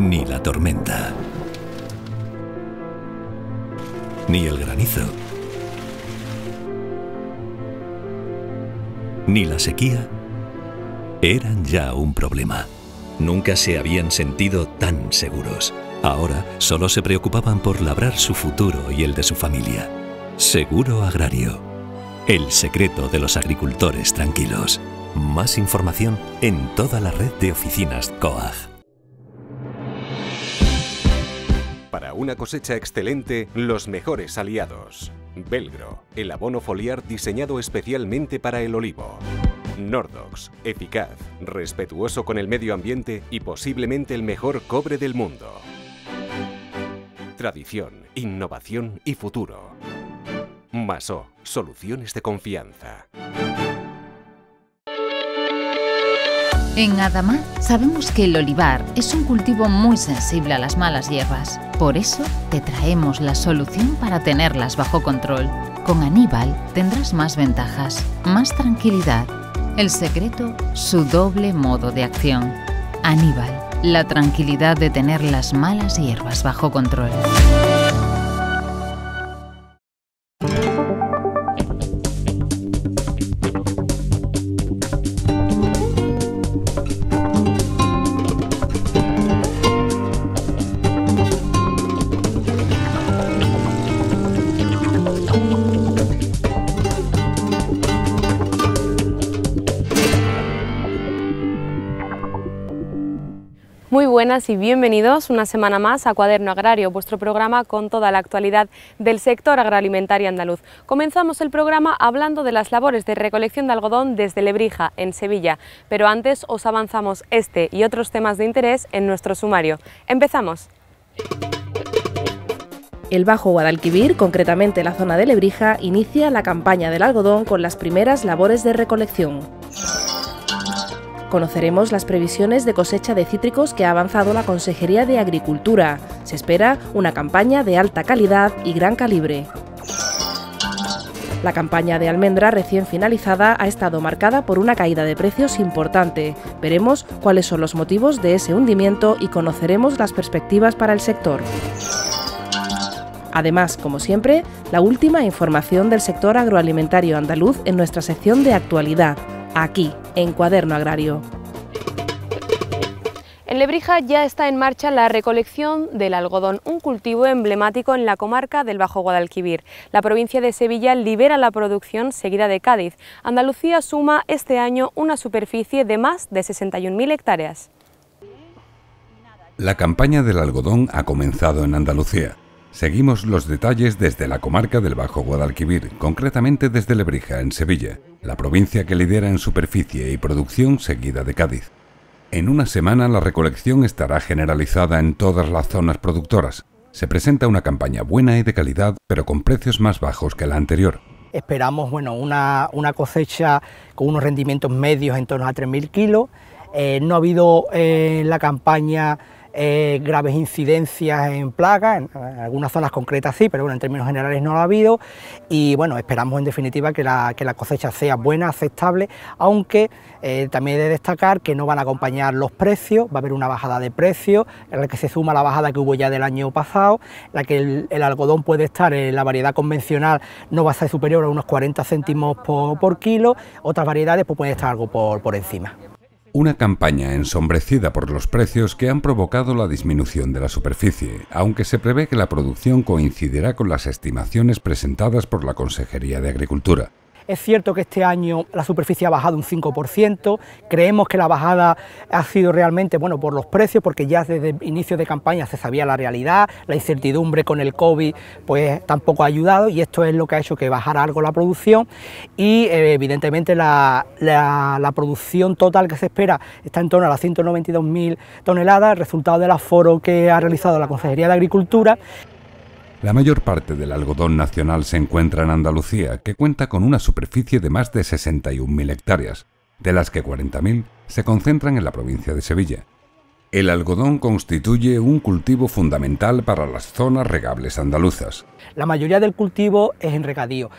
ni la tormenta, ni el granizo, ni la sequía eran ya un problema. Nunca se habían sentido tan seguros. Ahora solo se preocupaban por labrar su futuro y el de su familia. Seguro Agrario. El secreto de los agricultores tranquilos. Más información en toda la red de oficinas COAG. Para una cosecha excelente, los mejores aliados. Belgro, el abono foliar diseñado especialmente para el olivo. Nordox, eficaz, respetuoso con el medio ambiente y posiblemente el mejor cobre del mundo. Tradición, innovación y futuro. Maso, soluciones de confianza. En Adamá sabemos que el olivar es un cultivo muy sensible a las malas hierbas. Por eso te traemos la solución para tenerlas bajo control. Con Aníbal tendrás más ventajas, más tranquilidad. El secreto, su doble modo de acción. Aníbal, la tranquilidad de tener las malas hierbas bajo control. Buenas y bienvenidos una semana más a Cuaderno Agrario, vuestro programa con toda la actualidad del sector agroalimentario andaluz. Comenzamos el programa hablando de las labores de recolección de algodón desde Lebrija, en Sevilla, pero antes os avanzamos este y otros temas de interés en nuestro sumario. ¡Empezamos! El Bajo Guadalquivir, concretamente la zona de Lebrija, inicia la campaña del algodón con las primeras labores de recolección. Conoceremos las previsiones de cosecha de cítricos que ha avanzado la Consejería de Agricultura. Se espera una campaña de alta calidad y gran calibre. La campaña de almendra recién finalizada ha estado marcada por una caída de precios importante. Veremos cuáles son los motivos de ese hundimiento y conoceremos las perspectivas para el sector. Además, como siempre, la última información del sector agroalimentario andaluz en nuestra sección de actualidad, aquí, en Cuaderno Agrario. En Lebrija ya está en marcha la recolección del algodón, un cultivo emblemático en la comarca del Bajo Guadalquivir. La provincia de Sevilla libera la producción seguida de Cádiz. Andalucía suma este año una superficie de más de 61.000 hectáreas. La campaña del algodón ha comenzado en Andalucía. Seguimos los detalles desde la comarca del Bajo Guadalquivir, concretamente desde Lebrija, en Sevilla, la provincia que lidera en superficie y producción seguida de Cádiz. En una semana la recolección estará generalizada en todas las zonas productoras. Se presenta una campaña buena y de calidad, pero con precios más bajos que la anterior. Esperamos bueno, una, una cosecha con unos rendimientos medios en torno a 3.000 kilos. Eh, no ha habido eh, la campaña eh, graves incidencias en plagas, en, algunas zonas concretas sí, pero bueno, en términos generales no lo ha habido y bueno, esperamos en definitiva que la, que cosecha sea buena, aceptable, aunque eh, también he de destacar que no van a acompañar los precios, va a haber una bajada de precios, en la que se suma la bajada que hubo ya del año pasado, la que el, el algodón puede estar en la variedad convencional, no va a ser superior a unos 40 céntimos por, por kilo, otras variedades pues pueden estar algo por, por encima. Una campaña ensombrecida por los precios que han provocado la disminución de la superficie, aunque se prevé que la producción coincidirá con las estimaciones presentadas por la Consejería de Agricultura. Es cierto que este año la superficie ha bajado un 5%, creemos que la bajada ha sido realmente bueno, por los precios, porque ya desde el inicio de campaña se sabía la realidad, la incertidumbre con el COVID pues tampoco ha ayudado y esto es lo que ha hecho que bajara algo la producción. Y eh, evidentemente la, la, la, producción total que se espera está en torno a las 192.000 toneladas, el resultado del aforo que ha realizado la Consejería de Agricultura. La mayor parte del algodón nacional se encuentra en Andalucía, que cuenta con una superficie de más de 61.000 hectáreas, de las que 40.000 se concentran en la provincia de Sevilla. El algodón constituye un cultivo fundamental para las zonas regables andaluzas. La mayoría del cultivo es en regadío.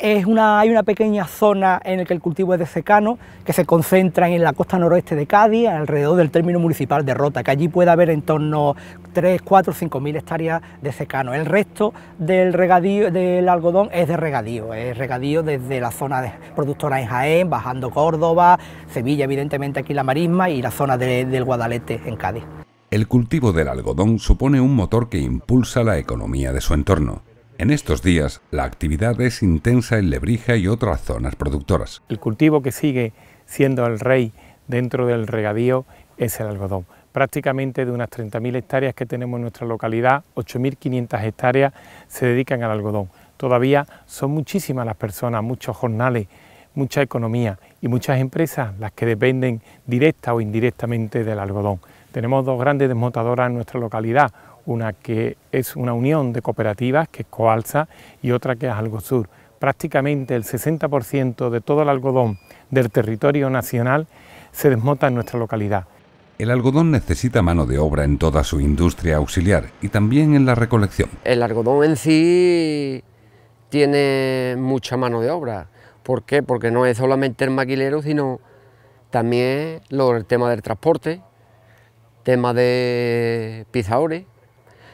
Es una, hay una pequeña zona en la que el cultivo es de secano, que se concentra en la costa noroeste de Cádiz, alrededor del término municipal de Rota, que allí puede haber en torno a 3, 4, 5 mil hectáreas de secano. El resto del regadío del algodón es de regadío, es regadío desde la zona de productora en Jaén, bajando Córdoba, Sevilla, evidentemente aquí la Marisma y la zona del Guadalete en Cádiz. El cultivo del algodón supone un motor que impulsa la economía de su entorno. En estos días, la actividad es intensa en Lebrija y otras zonas productoras. El cultivo que sigue siendo el rey dentro del regadío es el algodón. Prácticamente de unas 30.000 hectáreas que tenemos en nuestra localidad, 8.500 hectáreas se dedican al algodón. Todavía son muchísimas las personas, muchos jornales, mucha economía y muchas empresas las que dependen directa o indirectamente del algodón. Tenemos dos grandes desmontadoras en nuestra localidad, una que es una unión de cooperativas, que es Coalsa, y otra que es Algosur. Prácticamente el 60% de todo el algodón del territorio nacional se desmota en nuestra localidad. El algodón necesita mano de obra en toda su industria auxiliar y también en la recolección. El algodón en sí tiene mucha mano de obra. ¿Por qué? Porque no es solamente el maquilero, sino también el tema del transporte, tema de pisadores,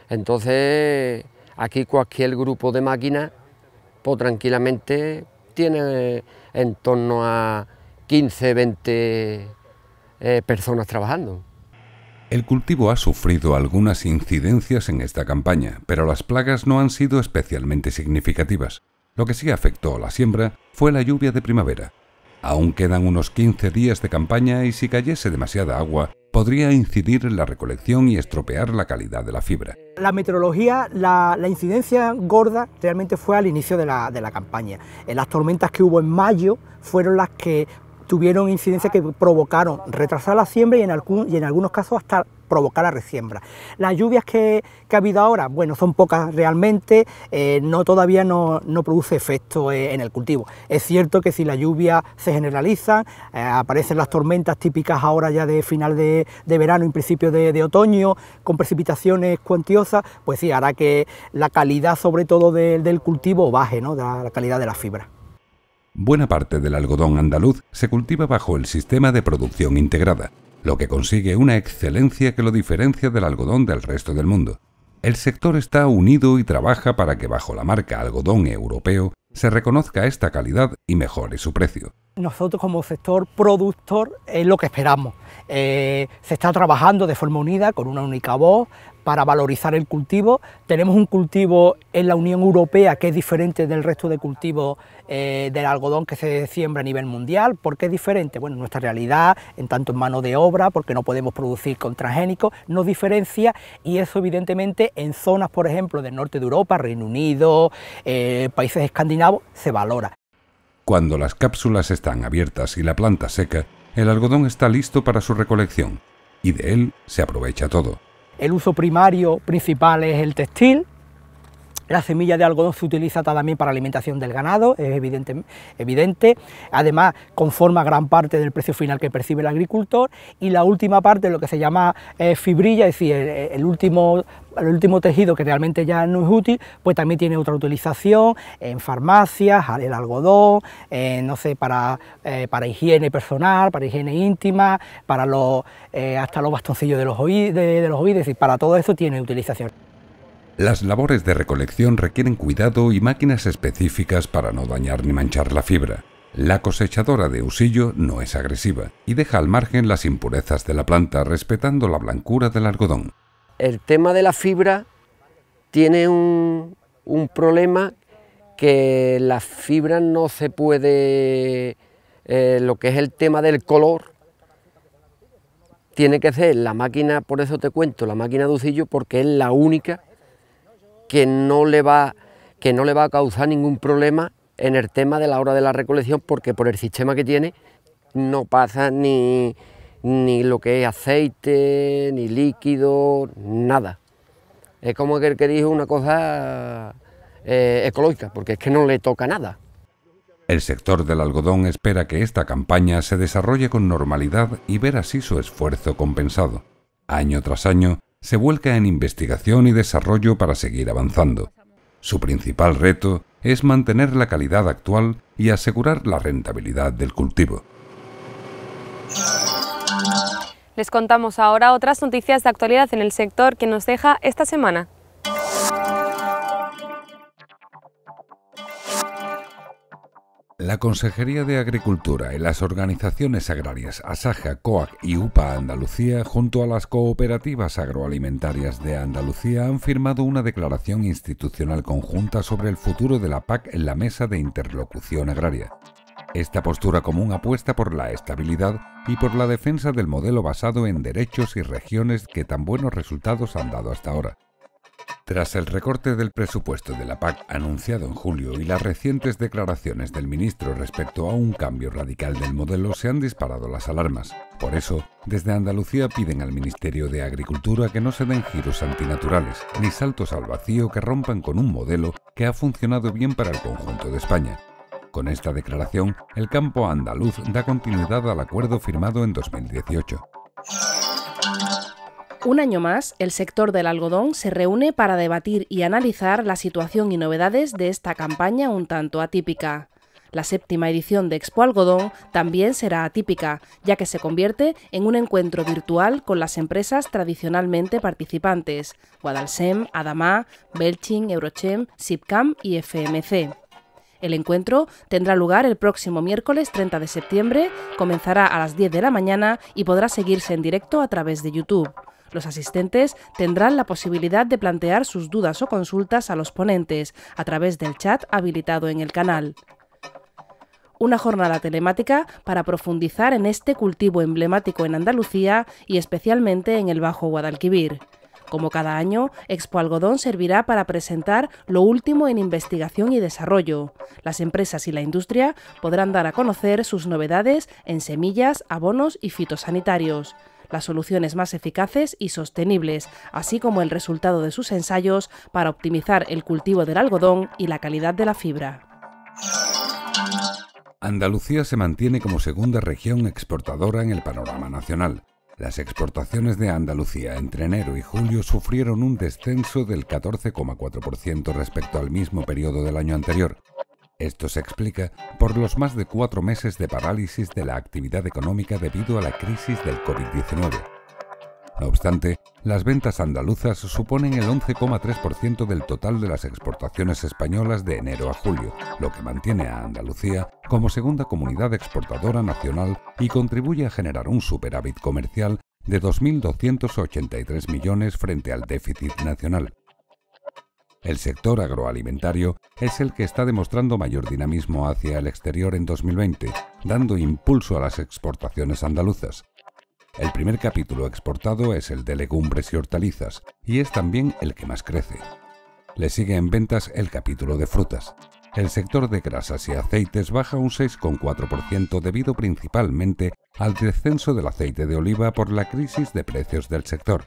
entonces, aquí cualquier grupo de máquinas, pues tranquilamente tiene en torno a 15, 20 eh, personas trabajando. El cultivo ha sufrido algunas incidencias en esta campaña, pero las plagas no han sido especialmente significativas. Lo que sí afectó a la siembra fue la lluvia de primavera. Aún quedan unos 15 días de campaña y si cayese demasiada agua, podría incidir en la recolección y estropear la calidad de la fibra. La meteorología, la, incidencia gorda realmente fue al inicio de la, de la campaña. Las tormentas que hubo en mayo fueron las que tuvieron incidencia que provocaron retrasar la siembra y en, algunos casos hasta provocar la resiembra. Las lluvias que, ha habido ahora, bueno, son pocas realmente, eh, no todavía no, produce efecto eh, en el cultivo. Es cierto que si las lluvias se generalizan, eh, aparecen las tormentas típicas ahora ya de final de, verano y principio de, otoño, con precipitaciones cuantiosas, pues sí, hará que la calidad sobre todo del cultivo baje, ¿no? la calidad de la fibra. Buena parte del algodón andaluz se cultiva bajo el sistema de producción integrada, lo que consigue una excelencia que lo diferencia del algodón del resto del mundo. El sector está unido y trabaja para que bajo la marca algodón europeo se reconozca esta calidad y mejore su precio. Nosotros como sector productor es lo que esperamos. Eh, se está trabajando de forma unida, con una única voz, para valorizar el cultivo. Tenemos un cultivo en la Unión Europea que es diferente del resto de cultivos eh, del algodón que se siembra a nivel mundial. ¿Por qué es diferente? Bueno, nuestra realidad, en tanto en mano de obra, porque no podemos producir con transgénicos, nos diferencia y eso evidentemente en zonas, por ejemplo, del norte de Europa, Reino Unido, eh, países escandinavos, se valora. Cuando las cápsulas están abiertas y la planta seca, el algodón está listo para su recolección y de él se aprovecha todo. El uso primario principal es el textil, la semilla de algodón se utiliza también para alimentación del ganado, es evidente. Además, conforma gran parte del precio final que percibe el agricultor. Y la última parte, lo que se llama eh, fibrilla, es decir, el, último, el último tejido que realmente ya no es útil, pues también tiene otra utilización en farmacias, el algodón, no sé, para, eh, para higiene personal, para higiene íntima, para los, eh, hasta los bastoncillos de los, oídos, de los oídos, y para todo eso tiene utilización. Las labores de recolección requieren cuidado y máquinas específicas para no dañar ni manchar la fibra. La cosechadora de usillo no es agresiva y deja al margen las impurezas de la planta respetando la blancura del algodón. El tema de la fibra tiene un, problema que la fibra no se puede, eh, lo que es el tema del color, tiene que ser la máquina, por eso te cuento, la máquina de usillo, porque es la única que no le va, que no le va a causar ningún problema en el tema de la hora de la recolección, porque por el sistema que tiene no pasa ni, ni lo que es aceite, ni líquido, nada. Es como el que dijo una cosa eh, ecológica, porque es que no le toca nada. El sector del algodón espera que esta campaña se desarrolle con normalidad y ver así su esfuerzo compensado. Año tras año, se vuelca en investigación y desarrollo para seguir avanzando. Su principal reto es mantener la calidad actual y asegurar la rentabilidad del cultivo. Les contamos ahora otras noticias de actualidad en el sector que nos deja esta semana. La Consejería de Agricultura y las organizaciones agrarias Asaja, COAC y UPA Andalucía, junto a las cooperativas agroalimentarias de Andalucía, han firmado una declaración institucional conjunta sobre el futuro de la PAC en la Mesa de Interlocución Agraria. Esta postura común apuesta por la estabilidad y por la defensa del modelo basado en derechos y regiones que tan buenos resultados han dado hasta ahora. Tras el recorte del presupuesto de la PAC anunciado en julio y las recientes declaraciones del ministro respecto a un cambio radical del modelo, se han disparado las alarmas. Por eso, desde Andalucía piden al Ministerio de Agricultura que no se den giros antinaturales, ni saltos al vacío que rompan con un modelo que ha funcionado bien para el conjunto de España. Con esta declaración, el campo andaluz da continuidad al acuerdo firmado en 2018. Un año más, el sector del algodón se reúne para debatir y analizar la situación y novedades de esta campaña un tanto atípica. La séptima edición de Expo Algodón también será atípica, ya que se convierte en un encuentro virtual con las empresas tradicionalmente participantes, Guadalsem, Adama, Belchin, Eurochem, Sipcam y FMC. El encuentro tendrá lugar el próximo miércoles 30 de septiembre, comenzará a las 10 de la mañana y podrá seguirse en directo a través de YouTube. Los asistentes tendrán la posibilidad de plantear sus dudas o consultas a los ponentes a través del chat habilitado en el canal. Una jornada telemática para profundizar en este cultivo emblemático en Andalucía y especialmente en el Bajo Guadalquivir. Como cada año, Expo Algodón servirá para presentar lo último en investigación y desarrollo. Las empresas y la industria podrán dar a conocer sus novedades en semillas, abonos y fitosanitarios las soluciones más eficaces y sostenibles, así como el resultado de sus ensayos para optimizar el cultivo del algodón y la calidad de la fibra. Andalucía se mantiene como segunda región exportadora en el panorama nacional. Las exportaciones de Andalucía entre enero y julio sufrieron un descenso del 14,4% respecto al mismo periodo del año anterior, esto se explica por los más de cuatro meses de parálisis de la actividad económica debido a la crisis del COVID-19. No obstante, las ventas andaluzas suponen el 11,3% del total de las exportaciones españolas de enero a julio, lo que mantiene a Andalucía como segunda comunidad exportadora nacional y contribuye a generar un superávit comercial de 2.283 millones frente al déficit nacional. El sector agroalimentario es el que está demostrando mayor dinamismo hacia el exterior en 2020, dando impulso a las exportaciones andaluzas. El primer capítulo exportado es el de legumbres y hortalizas, y es también el que más crece. Le sigue en ventas el capítulo de frutas. El sector de grasas y aceites baja un 6,4% debido principalmente al descenso del aceite de oliva por la crisis de precios del sector.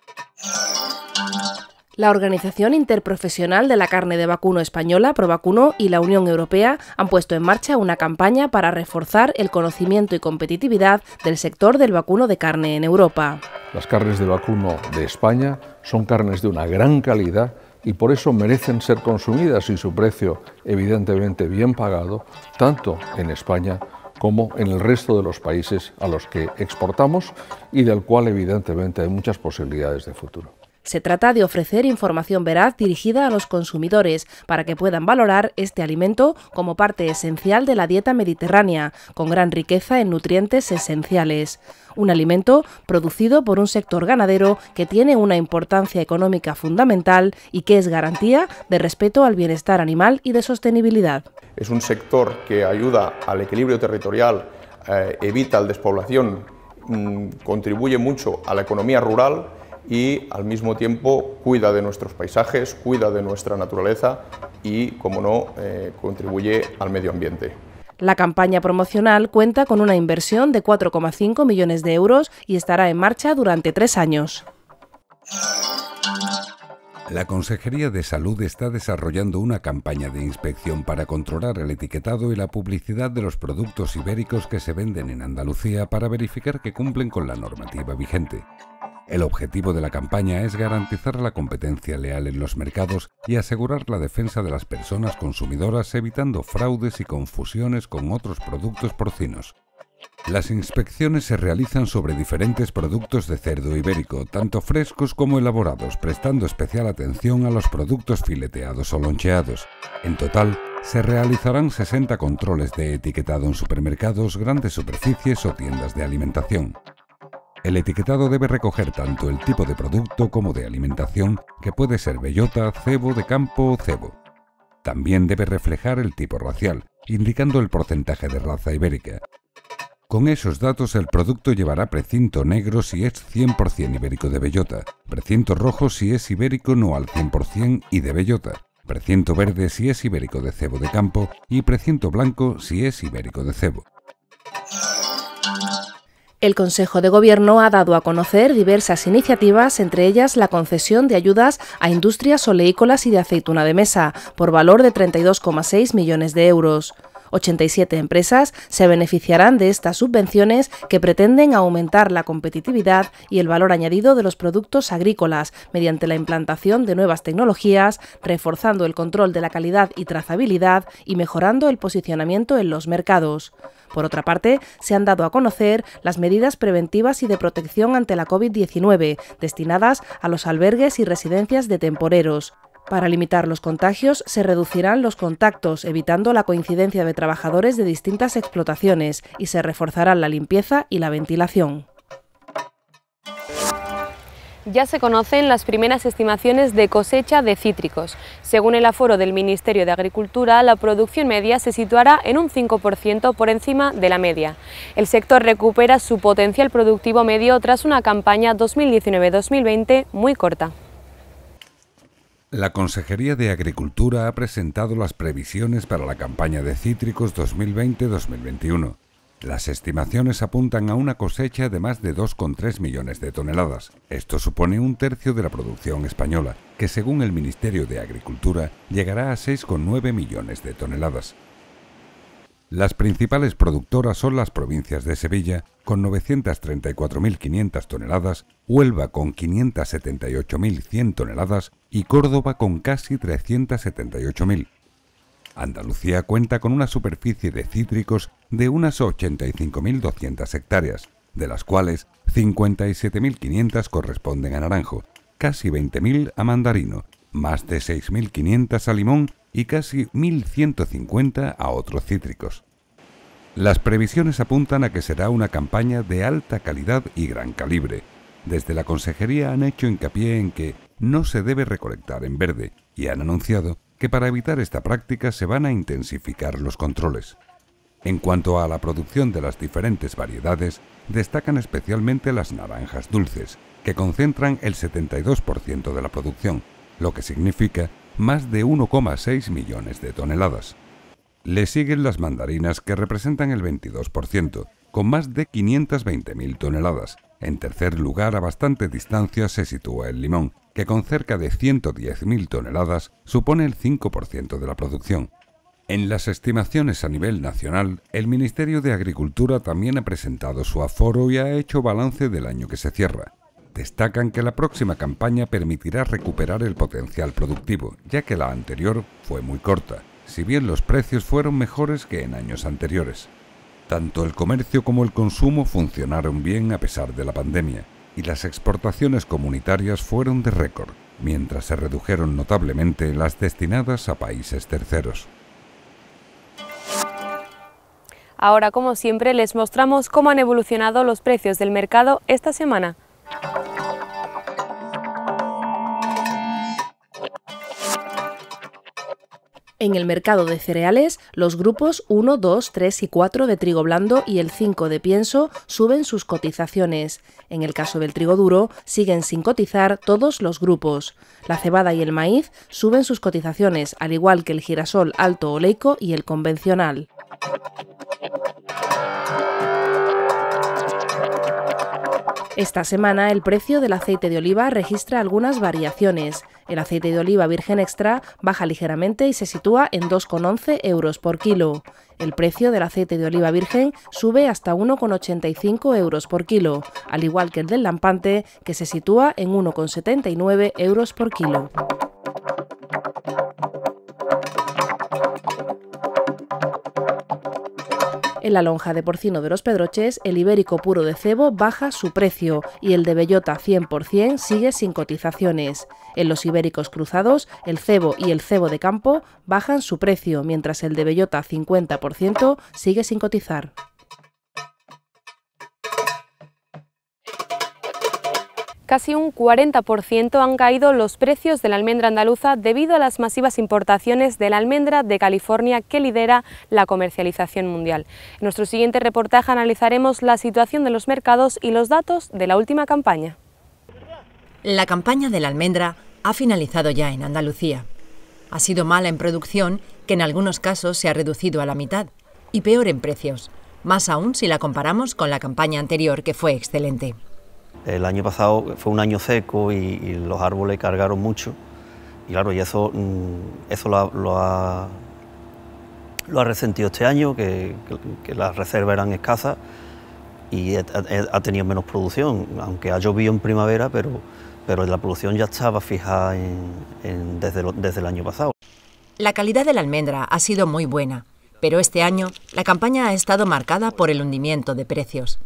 La Organización Interprofesional de la Carne de Vacuno Española, Provacuno, y la Unión Europea han puesto en marcha una campaña para reforzar el conocimiento y competitividad del sector del vacuno de carne en Europa. Las carnes de vacuno de España son carnes de una gran calidad y por eso merecen ser consumidas y su precio evidentemente bien pagado, tanto en España como en el resto de los países a los que exportamos y del cual evidentemente hay muchas posibilidades de futuro. Se trata de ofrecer información veraz dirigida a los consumidores para que puedan valorar este alimento como parte esencial de la dieta mediterránea, con gran riqueza en nutrientes esenciales. Un alimento producido por un sector ganadero que tiene una importancia económica fundamental y que es garantía de respeto al bienestar animal y de sostenibilidad. Es un sector que ayuda al equilibrio territorial, eh, evita la despoblación, mm, contribuye mucho a la economía rural y al mismo tiempo cuida de nuestros paisajes, cuida de nuestra naturaleza y, como no, eh, contribuye al medio ambiente. La campaña promocional cuenta con una inversión de 4,5 millones de euros y estará en marcha durante tres años. La Consejería de Salud está desarrollando una campaña de inspección para controlar el etiquetado y la publicidad de los productos ibéricos que se venden en Andalucía para verificar que cumplen con la normativa vigente. El objetivo de la campaña es garantizar la competencia leal en los mercados y asegurar la defensa de las personas consumidoras evitando fraudes y confusiones con otros productos porcinos. Las inspecciones se realizan sobre diferentes productos de cerdo ibérico, tanto frescos como elaborados, prestando especial atención a los productos fileteados o loncheados. En total, se realizarán 60 controles de etiquetado en supermercados, grandes superficies o tiendas de alimentación. El etiquetado debe recoger tanto el tipo de producto como de alimentación, que puede ser bellota, cebo de campo o cebo. También debe reflejar el tipo racial, indicando el porcentaje de raza ibérica. Con esos datos el producto llevará precinto negro si es 100% ibérico de bellota, precinto rojo si es ibérico no al 100% y de bellota, precinto verde si es ibérico de cebo de campo y precinto blanco si es ibérico de cebo. El Consejo de Gobierno ha dado a conocer diversas iniciativas, entre ellas la concesión de ayudas a industrias oleícolas y de aceituna de mesa, por valor de 32,6 millones de euros. 87 empresas se beneficiarán de estas subvenciones que pretenden aumentar la competitividad y el valor añadido de los productos agrícolas mediante la implantación de nuevas tecnologías, reforzando el control de la calidad y trazabilidad y mejorando el posicionamiento en los mercados. Por otra parte, se han dado a conocer las medidas preventivas y de protección ante la COVID-19 destinadas a los albergues y residencias de temporeros. Para limitar los contagios, se reducirán los contactos, evitando la coincidencia de trabajadores de distintas explotaciones, y se reforzarán la limpieza y la ventilación ya se conocen las primeras estimaciones de cosecha de cítricos. Según el aforo del Ministerio de Agricultura, la producción media se situará en un 5% por encima de la media. El sector recupera su potencial productivo medio tras una campaña 2019-2020 muy corta. La Consejería de Agricultura ha presentado las previsiones para la campaña de cítricos 2020-2021. Las estimaciones apuntan a una cosecha de más de 2,3 millones de toneladas. Esto supone un tercio de la producción española, que según el Ministerio de Agricultura llegará a 6,9 millones de toneladas. Las principales productoras son las provincias de Sevilla, con 934.500 toneladas, Huelva con 578.100 toneladas y Córdoba con casi 378.000. Andalucía cuenta con una superficie de cítricos de unas 85.200 hectáreas, de las cuales 57.500 corresponden a naranjo, casi 20.000 a mandarino, más de 6.500 a limón y casi 1.150 a otros cítricos. Las previsiones apuntan a que será una campaña de alta calidad y gran calibre. Desde la Consejería han hecho hincapié en que no se debe recolectar en verde y han anunciado que para evitar esta práctica se van a intensificar los controles. En cuanto a la producción de las diferentes variedades, destacan especialmente las naranjas dulces, que concentran el 72% de la producción, lo que significa más de 1,6 millones de toneladas. Le siguen las mandarinas que representan el 22%, con más de 520.000 toneladas. En tercer lugar, a bastante distancia, se sitúa el limón, que con cerca de 110.000 toneladas supone el 5% de la producción. En las estimaciones a nivel nacional, el Ministerio de Agricultura también ha presentado su aforo y ha hecho balance del año que se cierra. Destacan que la próxima campaña permitirá recuperar el potencial productivo, ya que la anterior fue muy corta, si bien los precios fueron mejores que en años anteriores. Tanto el comercio como el consumo funcionaron bien a pesar de la pandemia, y las exportaciones comunitarias fueron de récord, mientras se redujeron notablemente las destinadas a países terceros. Ahora, como siempre, les mostramos cómo han evolucionado los precios del mercado esta semana. En el mercado de cereales, los grupos 1, 2, 3 y 4 de trigo blando y el 5 de pienso suben sus cotizaciones. En el caso del trigo duro, siguen sin cotizar todos los grupos. La cebada y el maíz suben sus cotizaciones, al igual que el girasol alto oleico y el convencional. Esta semana el precio del aceite de oliva registra algunas variaciones. El aceite de oliva virgen extra baja ligeramente y se sitúa en 2,11 euros por kilo. El precio del aceite de oliva virgen sube hasta 1,85 euros por kilo, al igual que el del lampante, que se sitúa en 1,79 euros por kilo. En la lonja de porcino de los Pedroches, el ibérico puro de cebo baja su precio y el de bellota 100% sigue sin cotizaciones. En los ibéricos cruzados, el cebo y el cebo de campo bajan su precio, mientras el de bellota 50% sigue sin cotizar. Casi un 40% han caído los precios de la almendra andaluza debido a las masivas importaciones de la almendra de California que lidera la comercialización mundial. En nuestro siguiente reportaje analizaremos la situación de los mercados y los datos de la última campaña. La campaña de la almendra ha finalizado ya en Andalucía. Ha sido mala en producción, que en algunos casos se ha reducido a la mitad, y peor en precios, más aún si la comparamos con la campaña anterior que fue excelente. El año pasado fue un año seco y, los árboles cargaron mucho. Y claro, y eso, mm, eso lo, ha, resentido este año, que, las reservas eran escasas y ha, tenido menos producción, aunque ha llovido en primavera, pero, pero la producción ya estaba fijada desde, desde el año pasado. La calidad de la almendra ha sido muy buena, pero este año la campaña ha estado marcada por el hundimiento de precios.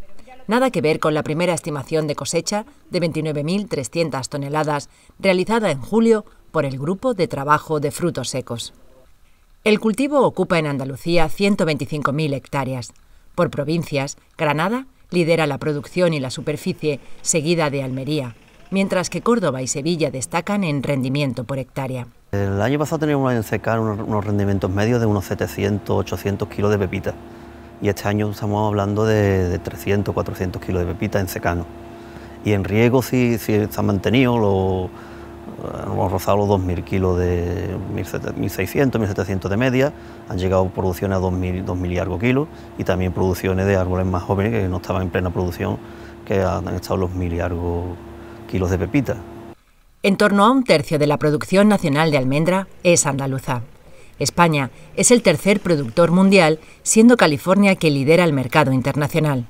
Nada que ver con la primera estimación de cosecha de 29.300 toneladas realizada en julio por el Grupo de Trabajo de Frutos Secos. El cultivo ocupa en Andalucía 125.000 hectáreas. Por provincias, Granada lidera la producción y la superficie, seguida de Almería, mientras que Córdoba y Sevilla destacan en rendimiento por hectárea. El año pasado teníamos en secar unos rendimientos medios de unos 700-800 kilos de pepita y este año estamos hablando de, 300, 400 kilos de pepita en secano. Y en riego sí, sí se han mantenido, lo, hemos rozado los 2.000 kilos de 1.600, 1.700 de media, han llegado producciones a 2.000, 2.000 y algo kilos y también producciones de árboles más jóvenes que no estaban en plena producción, que han, han estado los 1.000 y algo kilos de pepita. En torno a un tercio de la producción nacional de almendra es andaluza. España es el tercer productor mundial, siendo California que lidera el mercado internacional.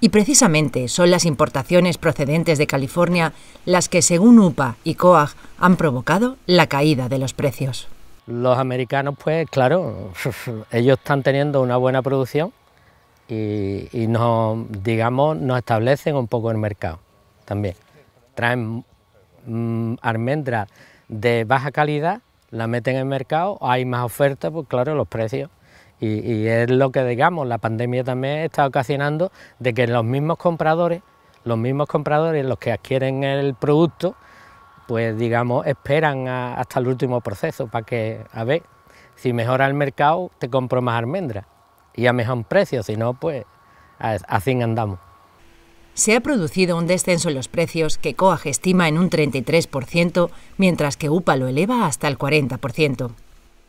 Y precisamente son las importaciones procedentes de California las que, según UPA y COAG, han provocado la caída de los precios. Los americanos, pues claro, ellos están teniendo una buena producción y, nos, digamos, nos establecen un poco el mercado también. Traen mm, almendras de baja calidad la meten en el mercado, hay más oferta, pues claro, los precios. Y, es lo que digamos, la pandemia también está ocasionando de que los mismos compradores, los mismos compradores, los que adquieren el producto, pues digamos, esperan hasta el último proceso para que, a ver, si mejora el mercado, te compro más almendras y a mejor precio, si no, pues así andamos se ha producido un descenso en los precios que COAG estima en un 33%, mientras que UPA lo eleva hasta el 40%.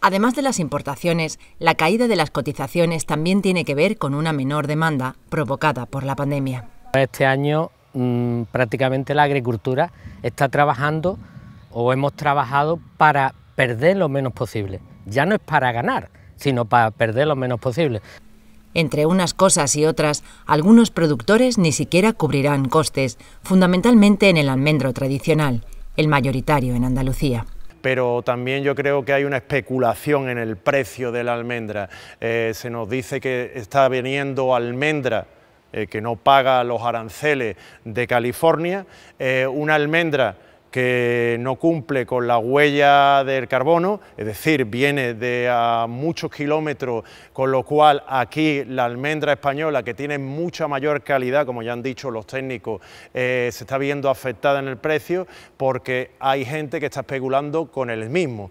Además de las importaciones, la caída de las cotizaciones también tiene que ver con una menor demanda provocada por la pandemia. Este año mm, prácticamente la agricultura está trabajando o hemos trabajado para perder lo menos posible. Ya no es para ganar, sino para perder lo menos posible. Entre unas cosas y otras, algunos productores ni siquiera cubrirán costes, fundamentalmente en el almendro tradicional, el mayoritario en Andalucía pero también yo creo que hay una especulación en el precio de la almendra. Eh, se nos dice que está viniendo almendra eh, que no paga los aranceles de California, eh, una almendra que no cumple con la huella del carbono, es decir, viene de a muchos kilómetros, con lo cual aquí la almendra española, que tiene mucha mayor calidad, como ya han dicho los técnicos, eh, se está viendo afectada en el precio porque hay gente que está especulando con el mismo.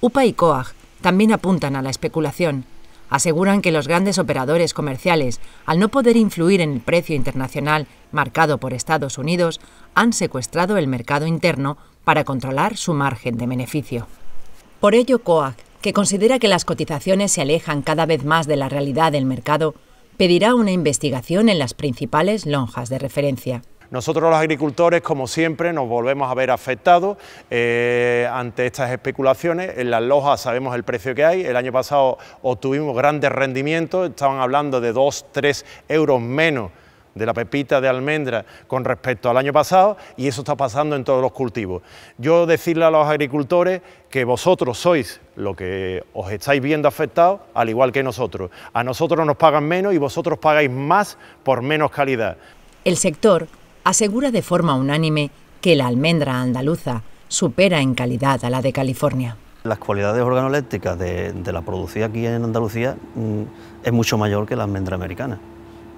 UPA y COAG también apuntan a la especulación aseguran que los grandes operadores comerciales, al no poder influir en el precio internacional marcado por Estados Unidos, han secuestrado el mercado interno para controlar su margen de beneficio. Por ello, COAG, que considera que las cotizaciones se alejan cada vez más de la realidad del mercado, pedirá una investigación en las principales lonjas de referencia. Nosotros los agricultores, como siempre, nos volvemos a ver afectados eh, ante estas especulaciones. En las lojas sabemos el precio que hay. El año pasado obtuvimos grandes rendimientos, estaban hablando de 2, 3 euros menos de la pepita de almendra con respecto al año pasado y eso está pasando en todos los cultivos. Yo decirle a los agricultores que vosotros sois lo que os estáis viendo afectados, al igual que nosotros. A nosotros nos pagan menos y vosotros pagáis más por menos calidad. El sector asegura de forma unánime que la almendra andaluza supera en calidad a la de California. Las cualidades organolépticas de, la producida aquí en Andalucía mm, es mucho mayor que la almendra americana.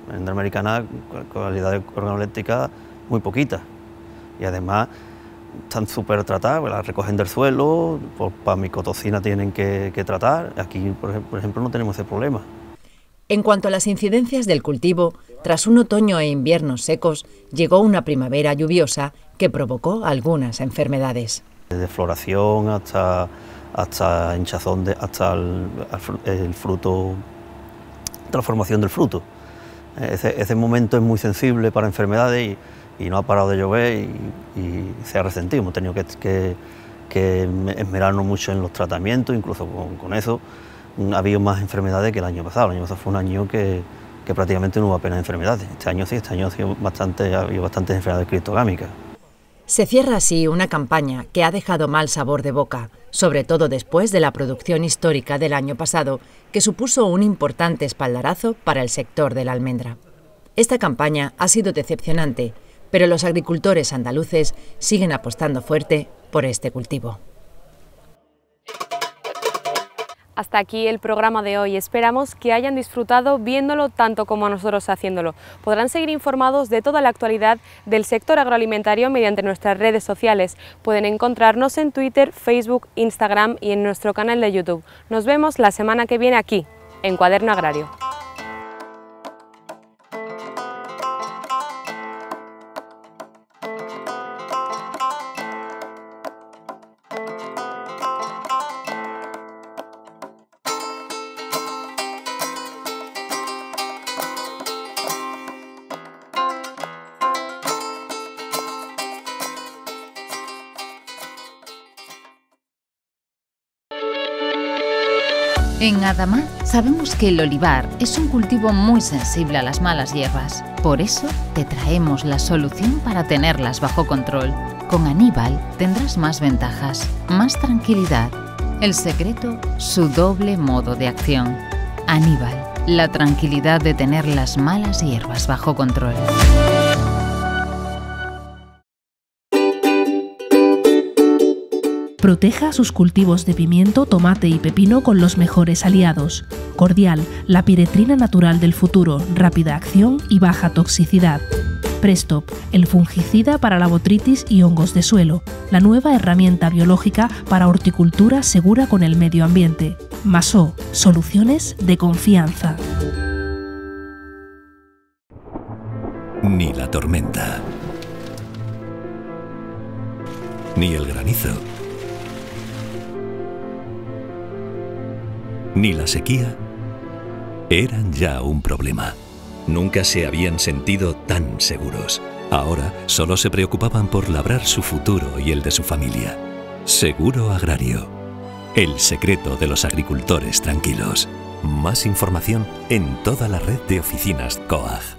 La almendra americana, cualidades organolépticas muy poquitas. Y además están súper tratadas, las recogen del suelo, para micotocina tienen que, que tratar. Aquí, por ejemplo, no tenemos ese problema. En cuanto a las incidencias del cultivo, tras un otoño e inviernos secos, llegó una primavera lluviosa que provocó algunas enfermedades. Desde floración hasta, hasta hinchazón, de, hasta el, fruto, transformación del fruto. Ese, momento es muy sensible para enfermedades y, no ha parado de llover y, se ha resentido. Hemos tenido que, esmerarnos mucho en los tratamientos, incluso con eso ha habido más enfermedades que el año pasado. El año pasado fue un año que, prácticamente no hubo apenas enfermedades. Este año sí, este año sido bastante, ha bastantes enfermedades criptogámicas. Se cierra así una campaña que ha dejado mal sabor de boca, sobre todo después de la producción histórica del año pasado, que supuso un importante espaldarazo para el sector de la almendra. Esta campaña ha sido decepcionante, pero los agricultores andaluces siguen apostando fuerte por este cultivo. Hasta aquí el programa de hoy. Esperamos que hayan disfrutado viéndolo tanto como nosotros haciéndolo. Podrán seguir informados de toda la actualidad del sector agroalimentario mediante nuestras redes sociales. Pueden encontrarnos en Twitter, Facebook, Instagram y en nuestro canal de YouTube. Nos vemos la semana que viene aquí, en Cuaderno Agrario. En Adamá sabemos que el olivar es un cultivo muy sensible a las malas hierbas. Por eso te traemos la solución para tenerlas bajo control. Con Aníbal tendrás más ventajas, más tranquilidad. El secreto, su doble modo de acción. Aníbal, la tranquilidad de tener las malas hierbas bajo control. Proteja sus cultivos de pimiento, tomate y pepino con los mejores aliados. Cordial, la piretrina natural del futuro, rápida acción y baja toxicidad. Prestop, el fungicida para la botritis y hongos de suelo, la nueva herramienta biológica para horticultura segura con el medio ambiente. Maso, soluciones de confianza. Ni la tormenta, ni el granizo ni la sequía eran ya un problema. Nunca se habían sentido tan seguros. Ahora solo se preocupaban por labrar su futuro y el de su familia. Seguro Agrario. El secreto de los agricultores tranquilos. Más información en toda la red de oficinas COAG.